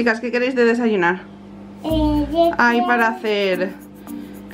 Chicas, ¿qué queréis de desayunar? Eh, Hay para hacer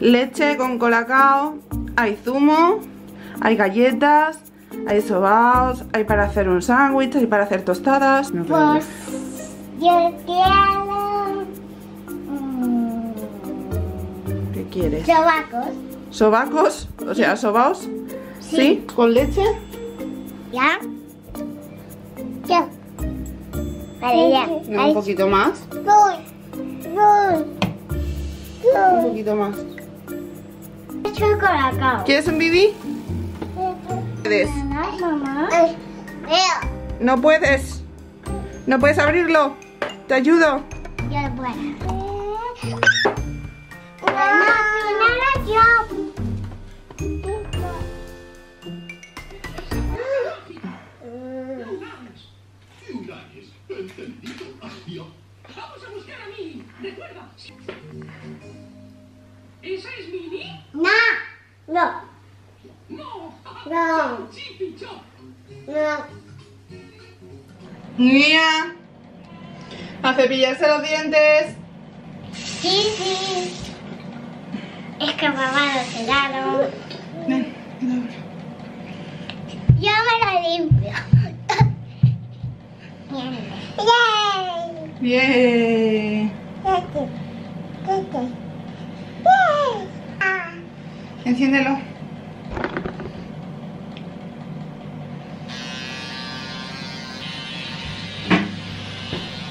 leche con colacao, hay zumo, hay galletas, hay sobaos, hay para hacer un sándwich, hay para hacer tostadas. No Pues yo quiero mm, ¿Qué quieres? sobacos. ¿Sobacos? O sea, sobaos. ¿Sí? ¿Con leche? ¿Ya? Yo. Vale, ya. No, un poquito más. voy. Voy. Un poquito más. ¿Quieres un bibi? Puedes. No puedes. No puedes abrirlo. Te ayudo. Yo puedo. No, primero yo. ¿Esa es Milly? No. No. No. No. Chipi Chop. No. Mía. A cepillarse los dientes. Sí, sí. Es que mamá lo ven, Yo me lo limpio. Yay. Bien. Tete. Yay. Enciéndelo.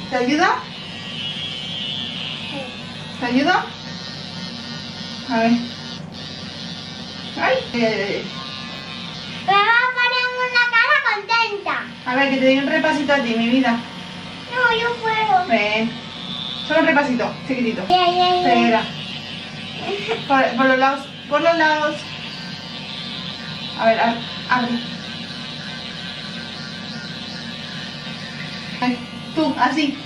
¿Te ayuda? ¿Te ayuda? A ver. Ay, ay, ay, ay. Me va a poner una cara contenta. A ver, que te doy un repasito a ti, mi vida. No, yo puedo. Ven. Solo un repasito, chiquitito. Yay, yay, yay. Espera. Por, por los lados, por los lados. A ver, abre. Ay, tú, así.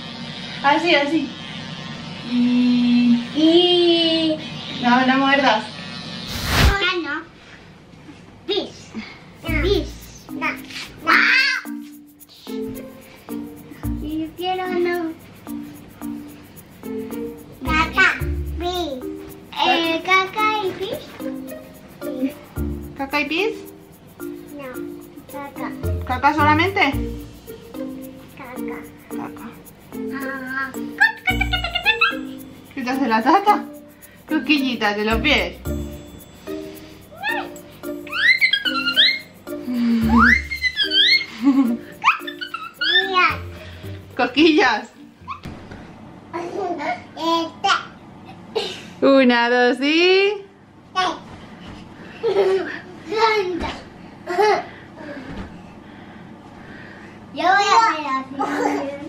Así, así. Y... Y... No, no muerdas. Ah, no. Bis. Bis. Y pis? No. Caca. ¿Caca solamente? Caca. Caca. Ah. ¿Qué te hace la tata? Cosquillitas de los pies. Cosquillas. Este. Una, dos y... Yo voy a hacer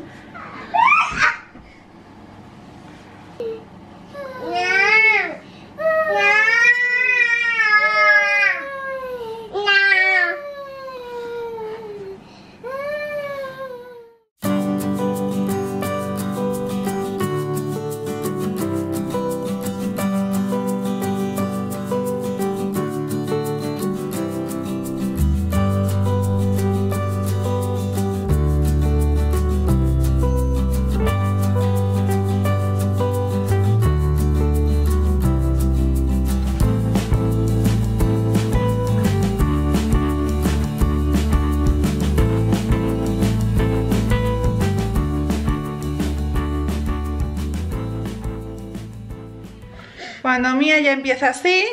Cuando Mía ya empieza así,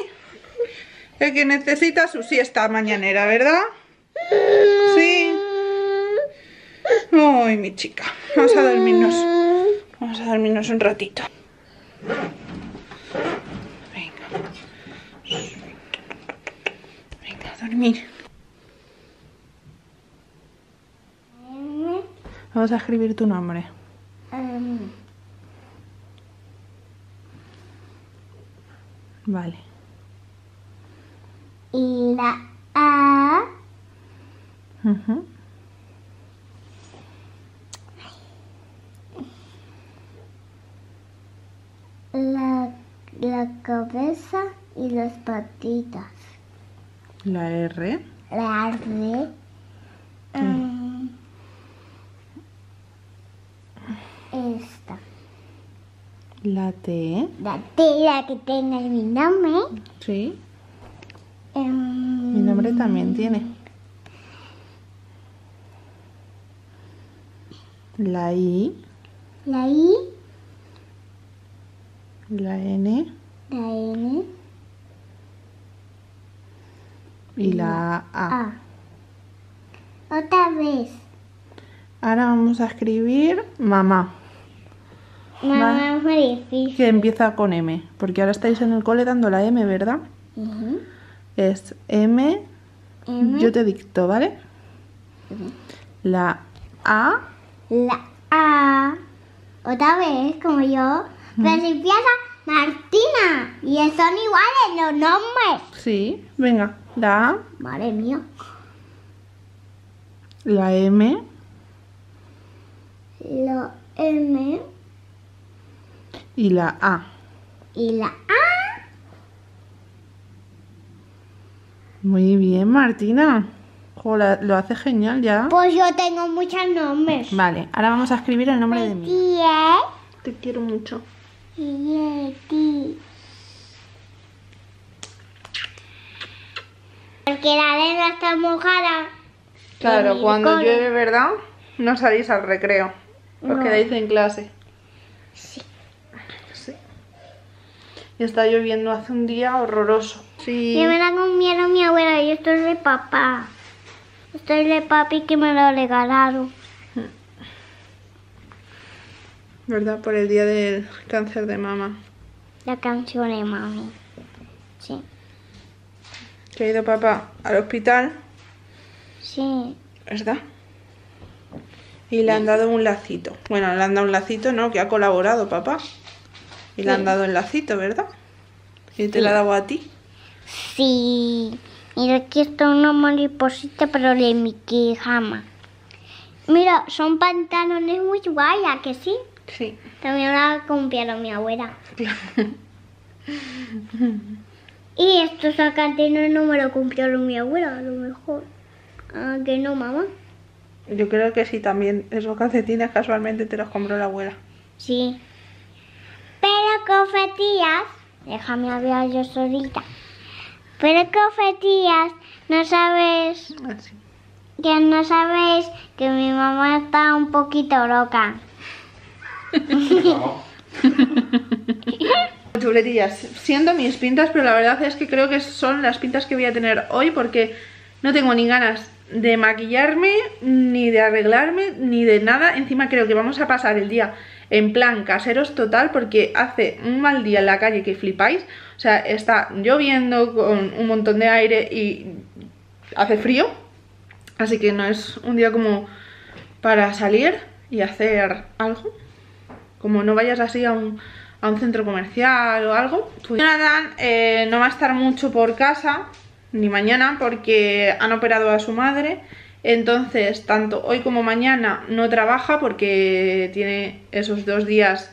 es que necesita su siesta mañanera, ¿verdad? Sí. Ay, mi chica. Vamos a dormirnos. Vamos a dormirnos un ratito. Venga. Venga, a dormir. Vamos a escribir tu nombre. Vale. y la A. La, la cabeza y las patitas. La R. La R. um, esta. La T. La que tenga mi nombre. Sí. Em, Mi nombre también tiene. La I. La I, La N. la N, Y la A. A. Otra vez. Ahora vamos a escribir mamá. Es muy difícil. Que empieza con M. Porque ahora estáis en el cole dando la M, ¿verdad? Es M. M. Yo te dicto, ¿vale? La A. La A. Otra vez, como yo. Pero si empieza Martina. Y son iguales los nombres. Sí. Venga. La A. Madre mía. La M. La M Y la A. y la A. Muy bien, Martina. Jo, la- lo hace genial ya. Pues yo tengo muchos nombres. Vale, ahora vamos a escribir el nombre de mí. Tía. Te quiero mucho. Yeti. Porque la arena está mojada. Claro, mi cuando llueve, ¿verdad? No salís al recreo. Os No. quedáis en clase. Sí. Y está lloviendo hace un día horroroso. Sí. Y me la comieron mi abuela y esto es de papá. Esto es de papi que me lo regalaron. ¿Verdad? Por el día del cáncer de mama. La canción de mami. Sí. Que ha ido papá al hospital, Sí. ¿verdad? Y le han dado un lacito. Bueno, le han dado un lacito, ¿no? Que ha colaborado papá. Y le han Sí. dado el lacito, ¿verdad? Y te lo ha dado a ti. Sí. Mira, aquí está una mariposita, pero de mi quijama. Mira, son pantalones muy guayas, que sí. Sí. También la compraron mi abuela. Y estos sacatines no me lo compraron mi abuela, a lo mejor. Ah, que no, mamá. Yo creo que sí también. Esos calcetines casualmente te los compró la abuela. Sí. Pero confetías, déjame hablar yo solita. Pero confetías, no sabes, Así. que no sabes que mi mamá está un poquito loca. Chuletillas, siendo mis pintas, pero la verdad es que creo que son las pintas que voy a tener hoy porque no tengo ni ganas de maquillarme, ni de arreglarme, ni de nada. Encima creo que vamos a pasar el día en plan caseros total porque hace un mal día en la calle que flipáis. O sea, está lloviendo con un montón de aire y hace frío. Así que no es un día como para salir y hacer algo. Como no vayas así a un, a un centro comercial o algo. Pues Jonathan eh, no va a estar mucho por casa, ni mañana, porque han operado a su madre. Entonces, tanto hoy como mañana no trabaja porque tiene esos dos días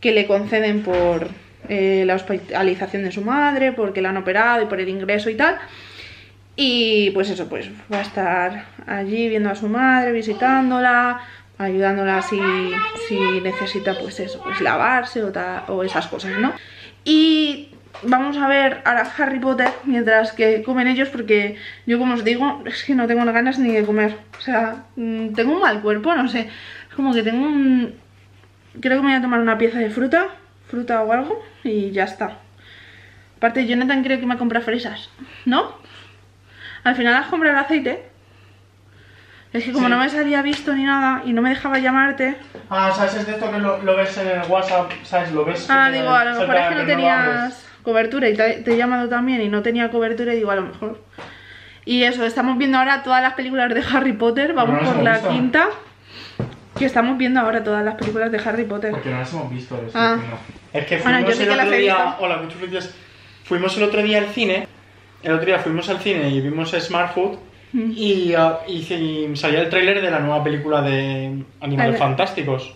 que le conceden por eh, la hospitalización de su madre, porque la han operado y por el ingreso y tal. Y pues eso, pues va a estar allí viendo a su madre, visitándola, ayudándola si, si necesita pues eso, pues lavarse o, ta- o esas cosas, ¿no? Y vamos a ver ahora Harry Potter mientras que comen ellos porque yo como os digo, es que no tengo ganas ni de comer. O sea, mm, tengo un mal cuerpo, no sé. Es como que tengo un... Creo que me voy a tomar una pieza de fruta, fruta o algo, y ya está. Aparte, Jonathan creo que me ha comprado fresas, ¿no? Al final has comprado el aceite. Es que como Sí. no me salía visto ni nada y no me dejaba llamarte. Ah, ¿sabes? Es de esto que lo, lo ves en el WhatsApp, ¿sabes? Lo ves. Ah, digo, a lo mejor es que no tenías cobertura y te, te he llamado también y no tenía cobertura y digo, a lo mejor. Y eso, estamos viendo ahora todas las películas de Harry Potter. Vamos no por la visto. quinta. Que estamos viendo ahora todas las películas de Harry Potter. Porque no las hemos visto. estoy Ah. Es que Bueno, fuimos yo sí el que las otro he día. visto. Hola, muchos días. Fuimos el otro día al cine. El otro día fuimos al cine y vimos Smart Food. Mm. Y, ah, y, y salía el tráiler de la nueva película de Animales. Fantásticos.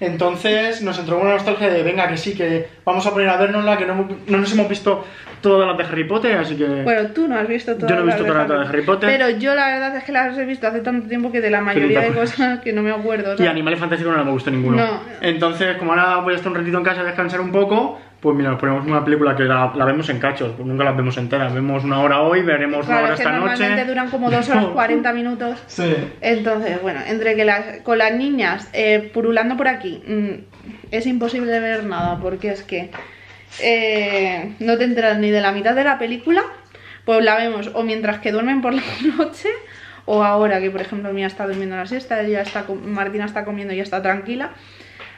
Entonces nos entró una nostalgia de, venga, que sí, que vamos a poner a vernosla, que no, nos hemos visto todas las de Harry Potter, así que... Bueno, tú no has visto todas Yo no he visto todas las de Harry Potter. Pero yo la verdad es que las he visto hace tanto tiempo que de la mayoría de cosas que no me acuerdo. Y Animales Fantásticos no me gustó ninguno. No. Entonces, como ahora voy a estar un ratito en casa a descansar un poco, pues mira, nos ponemos una película que la, la vemos en cachos, pues nunca las vemos enteras. Vemos una hora hoy, veremos una claro, hora es que esta normalmente noche. duran como dos horas 40 minutos. Sí. Entonces, bueno, entre que las, con las niñas eh, purulando por aquí, mm, es imposible ver nada, porque es que eh, no te enteras ni de la mitad de la película, pues la vemos o mientras que duermen por la noche, o ahora que por ejemplo Mía está durmiendo la siesta, ella está, com- Martina está comiendo y ya está tranquila.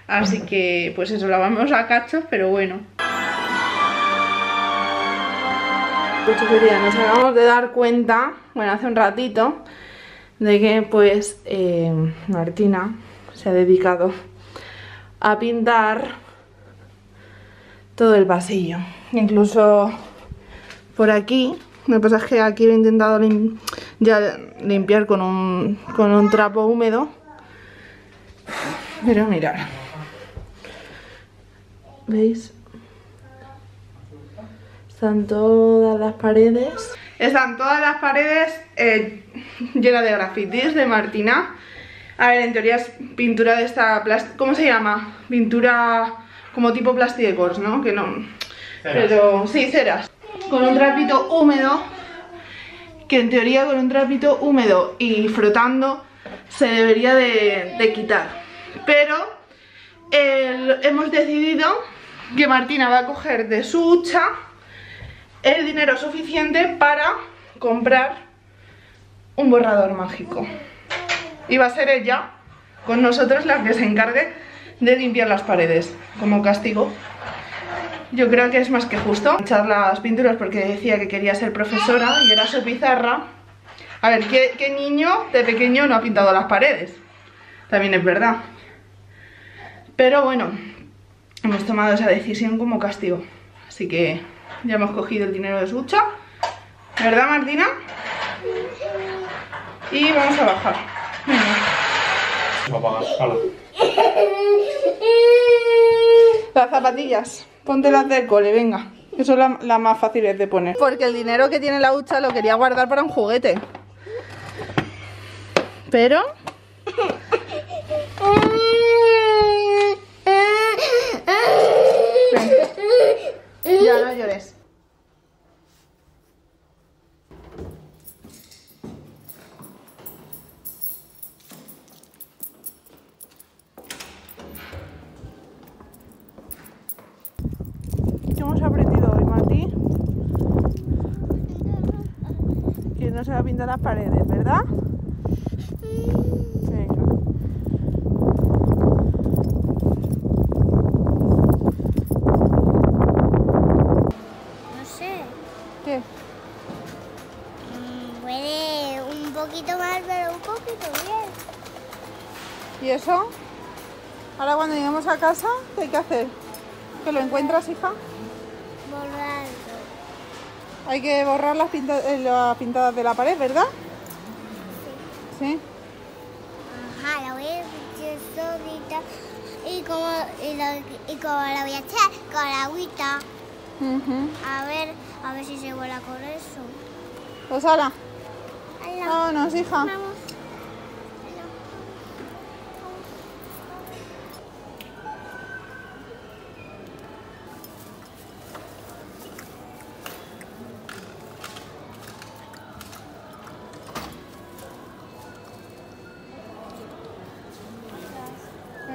Así que, pues eso, la vamos a cachos, pero bueno. Pues querida, nos acabamos de dar cuenta, bueno, hace un ratito, de que pues eh, Martina se ha dedicado a pintar todo el pasillo. Incluso por aquí, lo que pasa es que aquí lo he intentado ya limpiar con un, con un trapo húmedo. Pero mirad. ¿Veis? Están todas las paredes. Están todas las paredes eh, llenas de grafitis de Martina. A ver, en teoría es pintura de esta ¿Cómo se llama? Pintura como tipo plastidecors, ¿no? Que no. Ceras. Pero sí, ceras. Con un trapito húmedo. Que en teoría con un trapito húmedo y frotando se debería de, de quitar. Pero hemos decidido que Martina va a coger de su hucha el dinero suficiente para comprar un borrador mágico. Y va a ser ella, con nosotros, la que se encargue de limpiar las paredes, como castigo. Yo creo que es más que justo echar las pinturas porque decía que quería ser profesora y era su pizarra. A ver, ¿qué, qué niño de pequeño no ha pintado las paredes? También es verdad. Pero bueno, hemos tomado esa decisión como castigo. Así que ya hemos cogido el dinero de su hucha. ¿Verdad, Martina? Y vamos a bajar. Las zapatillas. Ponte las del cole, venga. Que son la- las más fáciles de poner. Porque el dinero que tiene la hucha lo quería guardar para un juguete. Pero... Ya no llores. ¿Qué hemos aprendido hoy, Martí? Que no se va a pintar las paredes, ¿verdad? ¿Qué hay que hacer? ¿Que lo encuentras, hija? Borrando. Hay que borrar las, pinta- eh, las pintadas de la pared, ¿verdad? Sí. Ajá, la voy a hacer solita. Y como, y, lo- y como la voy a echar con la agüita. Ujú. A ver, a ver si se vuela con eso. Pues Hola. vámonos, hija. Vamos.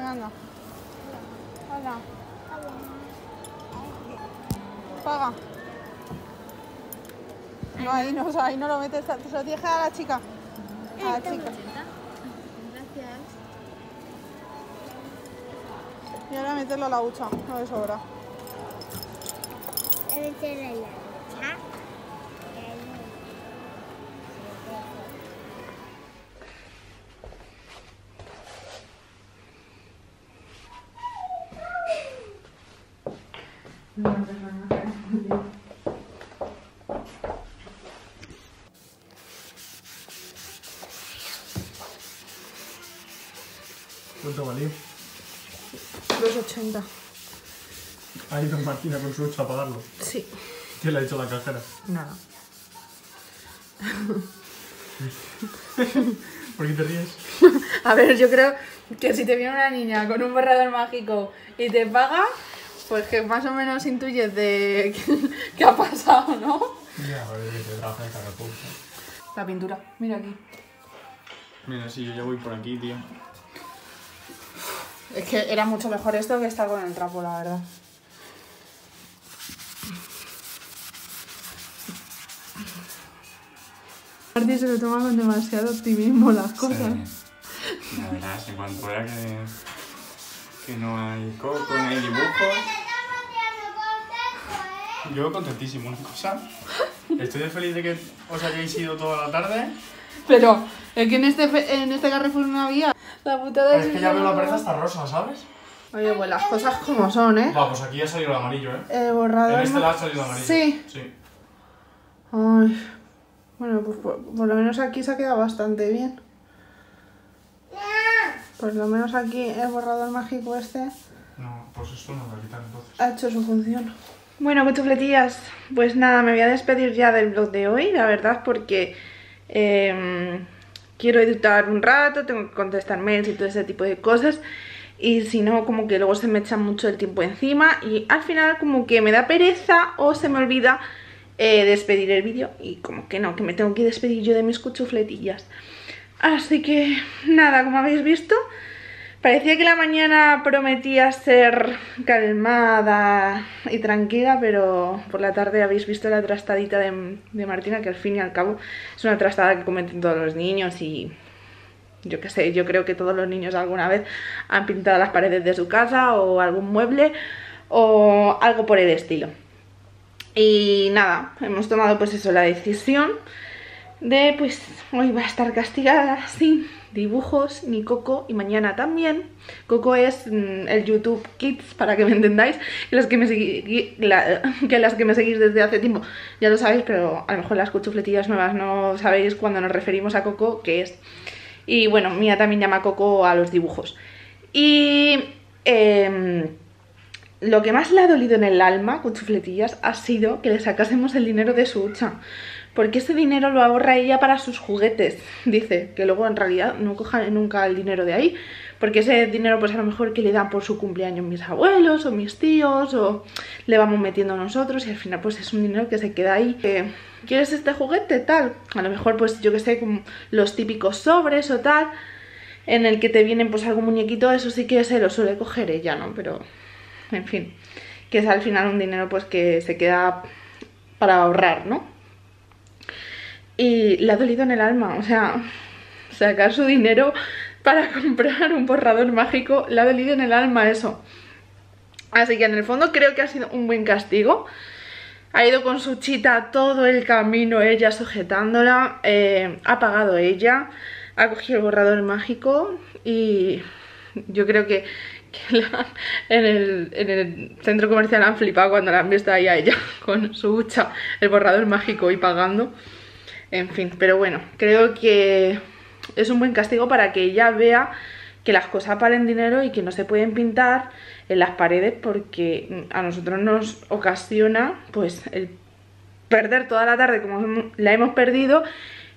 Venga, anda. Hola. Paga. No, ahí no, ahí no lo metes, se lo tienes a la chica. A la chica. Y ahora meterlo a la hucha, no de sobra. Voy a meterle la cha. Punto, vale. 2,80. Ha ido Martina con su 8 a pagarlo. Sí. ¿Qué le ha hecho la cajera? Nada. ¿Por qué te ríes? A ver, yo creo que si te viene una niña con un borrador mágico y te paga, pues que más o menos intuyes de qué ha pasado, ¿no? Ya, a ver, que te trabaja en Carrefour. La pintura, mira aquí. Mira, si yo ya voy por aquí, tío. Es que era mucho mejor esto que estar con el trapo, la verdad. Martín se lo toma con demasiado optimismo las cosas. La verdad, en cuanto vea que, que no hay coco, no hay dibujos. Yo contentísimo, una cosa. Estoy feliz de que os hayáis ido toda la tarde. Pero es que en este, fe- en este Carrefour no había. La putada Es que ya veo la pared hasta rosa, ¿sabes? Oye, pues las cosas como son, ¿eh? Va, pues aquí ha salido el amarillo, ¿eh? El borrador. En este ma- lado ha salido el amarillo. Sí. Sí. Ay. Bueno, pues por, por lo menos aquí se ha quedado bastante bien. Por lo menos aquí el borrador mágico este No, pues esto no lo quitar entonces. ha hecho su función. Bueno, cuchufletillas, pues nada, me voy a despedir ya del blog de hoy, la verdad, porque em, quiero editar un rato, tengo que contestar mails y todo ese tipo de cosas. Y si no, como que luego se me echa mucho el tiempo encima y al final como que me da pereza o se me olvida eh, despedir el vídeo y como que no, que me tengo que despedir yo de mis cuchufletillas. Así que nada, como habéis visto, parecía que la mañana prometía ser calmada y tranquila, pero por la tarde habéis visto la trastadita de, Martina, que al fin y al cabo es una trastada que cometen todos los niños y yo qué sé, yo creo que todos los niños alguna vez han pintado las paredes de su casa o algún mueble o algo por el estilo. Y nada, hemos tomado pues eso, la decisión de pues hoy va a estar castigada sin dibujos ni Coco y mañana también. Coco es mm, el YouTube Kids para que me entendáis. Que las que me seguís desde hace tiempo ya lo sabéis, pero a lo mejor las cuchufletillas nuevas no sabéis cuando nos referimos a Coco qué es. Y bueno, Mía también llama Coco a los dibujos. Y em, lo que más le ha dolido en el alma, con chufletillas, ha sido que le sacásemos el dinero de su hucha. Porque ese dinero lo ahorra ella para sus juguetes. Dice que luego en realidad no coja nunca el dinero de ahí. Porque ese dinero pues a lo mejor que le dan por su cumpleaños mis abuelos o mis tíos o le vamos metiendo nosotros y al final pues es un dinero que se queda ahí. ¿Quieres este juguete? Tal. A lo mejor pues yo que sé, como los típicos sobres o tal. En el que te vienen pues algún muñequito, eso sí que se lo suele coger ella, ¿no? Pero en fin, que es al final un dinero pues que se queda para ahorrar, ¿no? Y le ha dolido en el alma, o sea, sacar su dinero para comprar un borrador mágico, le ha dolido en el alma eso. Así que en el fondo creo que ha sido un buen castigo. Ha ido con su chita todo el camino, ella sujetándola, eh, ha pagado ella, ha cogido el borrador mágico y yo creo que, en el centro comercial han flipado cuando la han visto ahí a ella con su hucha, el borrador mágico y pagando. En fin, pero bueno, creo que es un buen castigo para que ella vea que las cosas valen dinero y que no se pueden pintar en las paredes porque a nosotros nos ocasiona pues el perder toda la tarde como la hemos perdido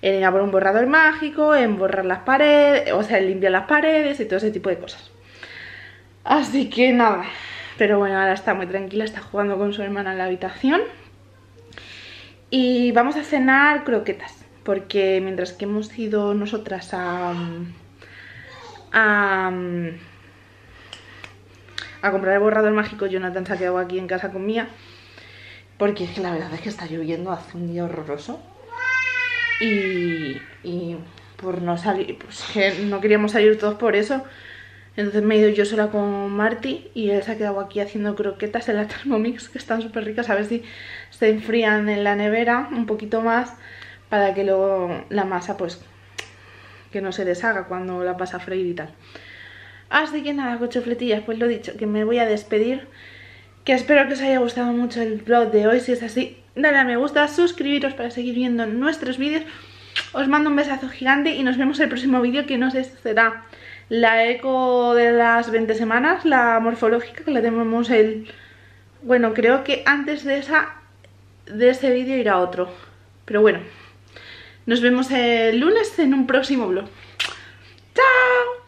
en ir a por un borrador mágico, en borrar las paredes, o sea, en limpiar las paredes y todo ese tipo de cosas. Así que nada, pero bueno, ahora está muy tranquila, está jugando con su hermana en la habitación. Y vamos a cenar croquetas, porque mientras que hemos ido nosotras a... a, a comprar el borrador mágico, Jonathan se ha quedado aquí en casa con Mía, porque es que la verdad es que está lloviendo, hace un día horroroso. Y, y por no salir, pues que no queríamos salir todos por eso. Entonces me he ido yo sola con Marty y él se ha quedado aquí haciendo croquetas en la Thermomix que están súper ricas. A ver si se enfrían en la nevera un poquito más para que luego la masa pues que no se deshaga cuando la pasa a freír y tal. Así que nada, cochofletillas, pues lo dicho, que me voy a despedir. Que espero que os haya gustado mucho el vlog de hoy. Si es así, dale a me gusta, suscribiros para seguir viendo nuestros vídeos. Os mando un besazo gigante y nos vemos en el próximo vídeo que no sé si será la eco de las 20 semanas, la morfológica, que la tenemos el... Bueno, creo que antes de esa de este vídeo irá otro. Pero bueno, nos vemos el lunes en un próximo vlog. ¡Chao!